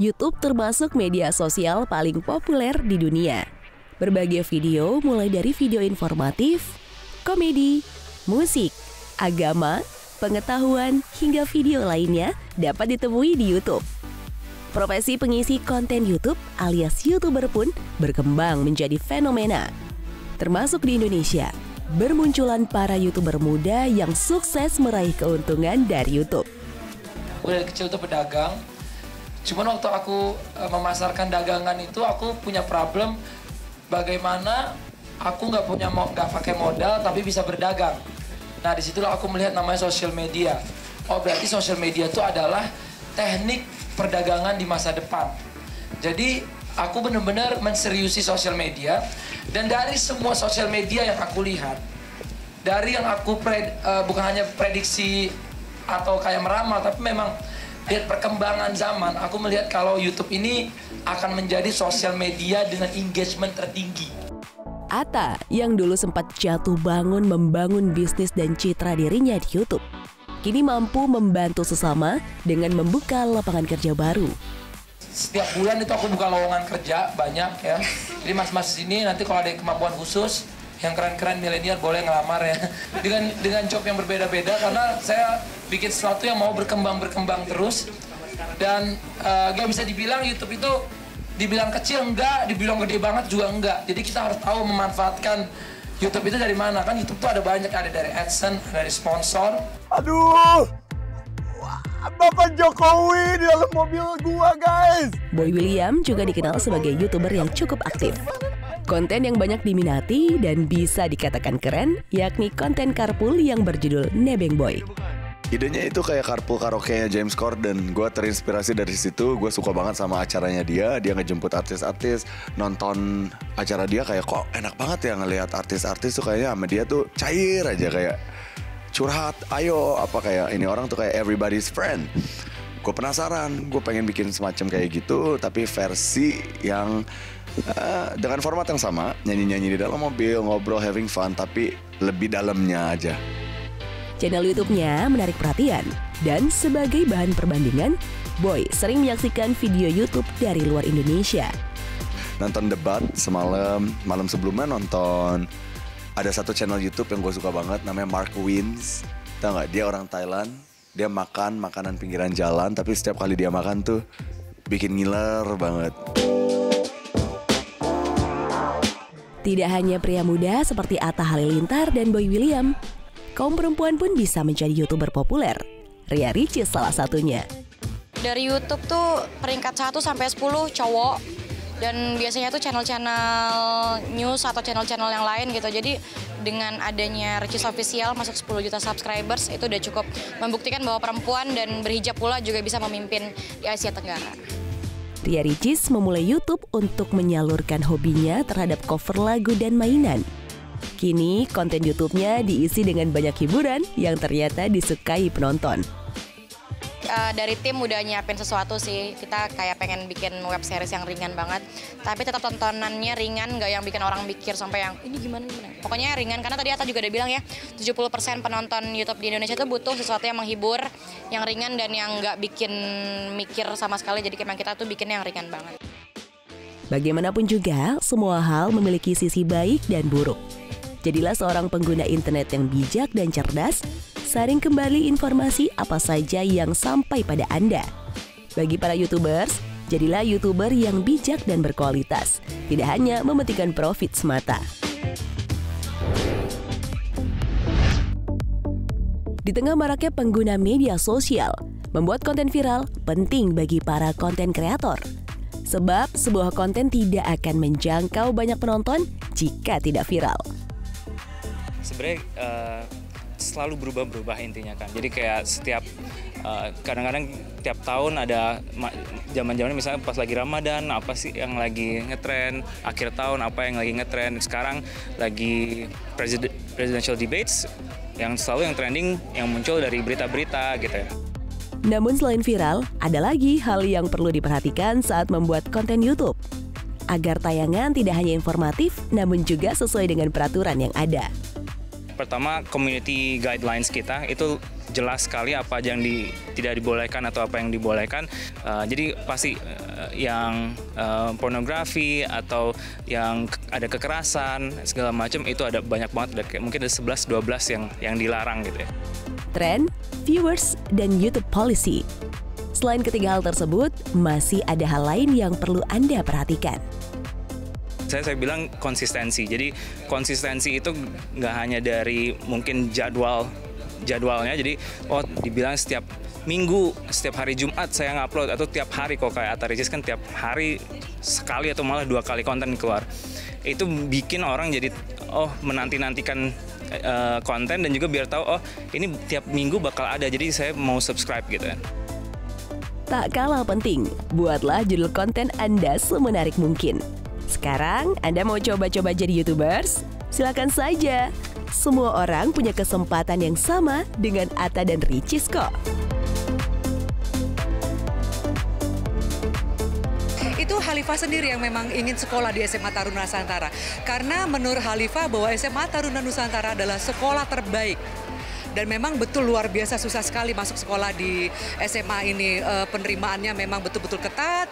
YouTube termasuk media sosial paling populer di dunia. Berbagai video mulai dari video informatif, komedi, musik, agama, pengetahuan, hingga video lainnya dapat ditemui di YouTube. Profesi pengisi konten YouTube alias YouTuber pun berkembang menjadi fenomena. Termasuk di Indonesia, bermunculan para YouTuber muda yang sukses meraih keuntungan dari YouTube. Dari kecil tuh pedagang, cuman waktu aku uh, memasarkan dagangan itu aku punya problem bagaimana aku nggak punya nggak pakai modal tapi bisa berdagang. Nah di situlah aku melihat namanya social media. Oh berarti social media itu adalah teknik perdagangan di masa depan. Jadi aku benar-benar menseriusi sosial media dan dari semua sosial media yang aku lihat, dari yang aku pred, uh, bukan hanya prediksi atau kayak meramal, tapi memang lihat perkembangan zaman, aku melihat kalau YouTube ini akan menjadi sosial media dengan engagement tertinggi. Ata yang dulu sempat jatuh bangun membangun bisnis dan citra dirinya di YouTube kini mampu membantu sesama dengan membuka lapangan kerja baru. Setiap bulan itu aku buka lowongan kerja banyak ya. Jadi mas-mas ini nanti kalau ada kemampuan khusus yang keren-keren milenial boleh ngelamar ya dengan dengan job yang berbeda-beda karena saya bikin sesuatu yang mau berkembang berkembang terus dan uh, gak bisa dibilang YouTube itu dibilang kecil enggak, dibilang gede banget juga enggak. Jadi kita harus tahu memanfaatkan YouTube itu dari mana kan YouTube tuh ada banyak ada dari AdSense, ada dari sponsor. Aduh, Bapak Jokowi di dalam mobil gua guys. Boy William juga dikenal sebagai youtuber yang cukup aktif. Konten yang banyak diminati dan bisa dikatakan keren, yakni konten carpool yang berjudul Nebeng Boy. Idenya itu kayak carpool karaoke James Corden. Gue terinspirasi dari situ. Gue suka banget sama acaranya dia. Dia ngejemput artis-artis, nonton acara dia kayak kok enak banget ya ngelihat artis-artis tuh kayaknya sama dia tuh cair aja kayak curhat. Ayo apa kayak ini orang tuh kayak everybody's friend. Gue penasaran, gue pengen bikin semacam kayak gitu, tapi versi yang uh, dengan format yang sama, nyanyi-nyanyi di dalam mobil, ngobrol, having fun, tapi lebih dalamnya aja. Channel YouTube-nya menarik perhatian dan sebagai bahan perbandingan, Boy sering menyaksikan video YouTube dari luar Indonesia. Nonton debat semalam, malam sebelumnya nonton ada satu channel YouTube yang gue suka banget namanya Mark Wins. Tahu nggak? Dia orang Thailand. Dia makan makanan pinggiran jalan, tapi setiap kali dia makan tuh bikin ngiler banget. Tidak hanya pria muda seperti Atta Halilintar dan Boy William, kaum perempuan pun bisa menjadi youtuber populer. Ria Ricis salah satunya. Dari YouTube tuh peringkat 1 sampai 10 cowok dan biasanya tuh channel-channel news atau channel-channel yang lain gitu. Jadi dengan adanya Ricis Official masuk 10 juta subscribers itu udah cukup membuktikan bahwa perempuan dan berhijab pula juga bisa memimpin di Asia Tenggara. Ria Ricis memulai YouTube untuk menyalurkan hobinya terhadap cover lagu dan mainan. Kini konten YouTube-nya diisi dengan banyak hiburan yang ternyata disukai penonton. Uh, dari tim udah nyiapin sesuatu sih. Kita kayak pengen bikin web series yang ringan banget. Tapi tetap tontonannya ringan, nggak yang bikin orang mikir sampai yang ini gimana gimana. Pokoknya ringan karena tadi Ata juga udah bilang ya, 70% penonton YouTube di Indonesia itu butuh sesuatu yang menghibur, yang ringan dan yang nggak bikin mikir sama sekali. Jadi memang kita tuh bikin yang ringan banget. Bagaimanapun juga, semua hal memiliki sisi baik dan buruk. Jadilah seorang pengguna internet yang bijak dan cerdas, saring kembali informasi apa saja yang sampai pada Anda. Bagi para YouTubers, jadilah YouTuber yang bijak dan berkualitas, tidak hanya memetikkan profit semata. Di tengah maraknya pengguna media sosial, membuat konten viral penting bagi para konten kreator. Sebab sebuah konten tidak akan menjangkau banyak penonton jika tidak viral sebenarnya uh, selalu berubah-berubah intinya kan. Jadi kayak setiap eh, kadang-kadang tiap tahun ada zaman-zaman misalnya pas lagi Ramadan apa sih yang lagi ngetren, akhir tahun apa yang lagi ngetren. Sekarang lagi president, presidential debates yang selalu yang trending yang muncul dari berita-berita gitu ya. Namun selain viral, ada lagi hal yang perlu diperhatikan saat membuat konten YouTube. Agar tayangan tidak hanya informatif, namun juga sesuai dengan peraturan yang ada pertama community guidelines kita itu jelas sekali apa yang di, tidak dibolehkan atau apa yang dibolehkan. Uh, jadi pasti uh, yang eh, pornografi atau yang ada kekerasan segala macam itu ada banyak banget ada mungkin ada 11 12 yang yang dilarang gitu ya. Tren, viewers, dan YouTube policy. Selain ketiga hal tersebut, masih ada hal lain yang perlu Anda perhatikan. Saya saya bilang konsistensi. Jadi konsistensi itu nggak hanya dari mungkin jadwal jadwalnya. Jadi oh dibilang setiap minggu, setiap hari Jumat saya ngupload atau tiap hari kok kayak Atarisis kan tiap hari sekali atau malah dua kali konten keluar. Itu bikin orang jadi oh menanti-nantikan eh, konten dan juga biar tahu oh ini tiap minggu bakal ada. Jadi saya mau subscribe gitu kan. Tak kalah penting, buatlah judul konten Anda semenarik mungkin. Sekarang Anda mau coba-coba jadi YouTubers? Silakan saja. Semua orang punya kesempatan yang sama dengan Ata dan Ricis kok. itu Halifah sendiri yang memang ingin sekolah di SMA Taruna Nusantara. Karena menurut Halifah bahwa SMA Taruna Nusantara adalah sekolah terbaik. Dan memang betul luar biasa susah sekali masuk sekolah di SMA ini. Eh, penerimaannya memang betul-betul ketat.